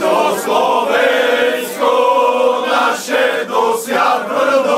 do Slovensko naše dosiahnulo.